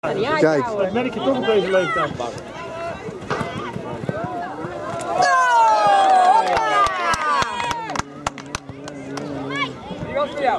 Kijk. Merk je toch op deze leeftijd. Die was voor.